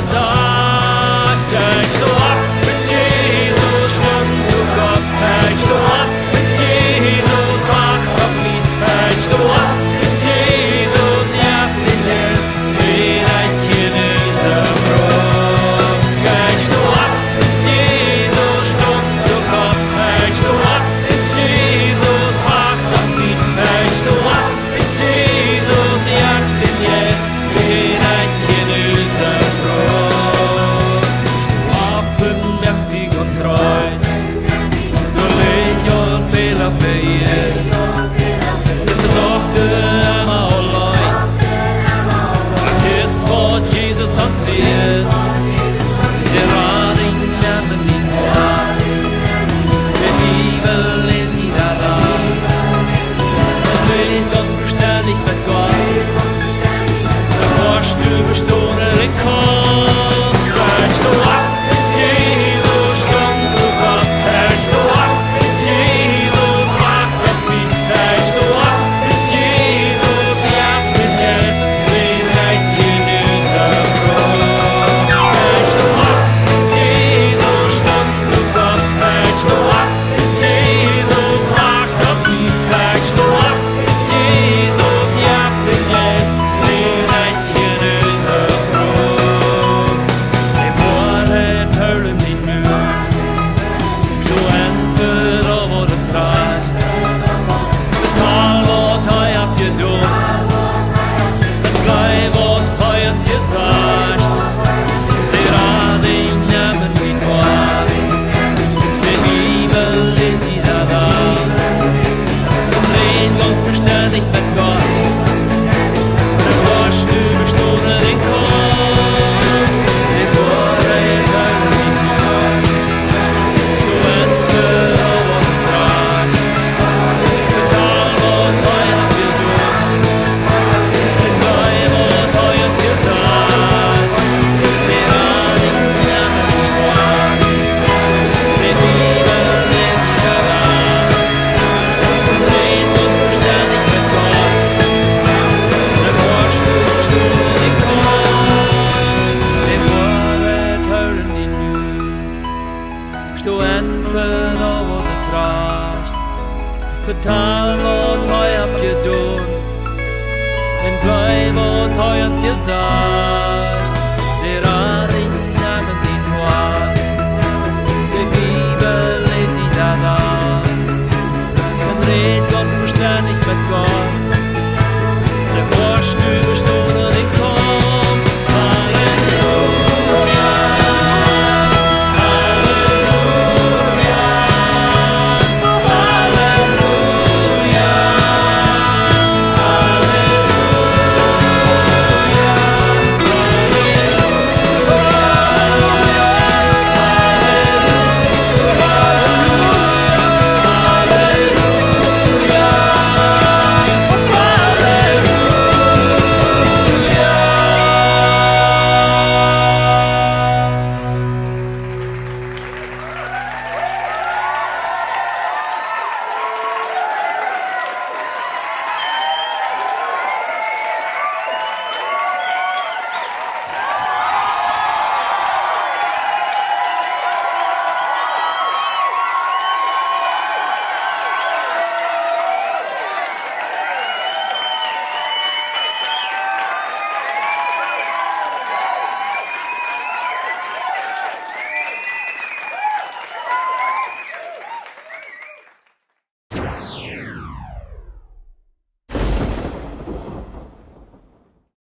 is up. Yeah. vertan word, hy het gedoen. En bly word hy het gesaai. Der are in namen die waar. Die Bibel lees ich da da. Man redet ganz beständig mit Gott.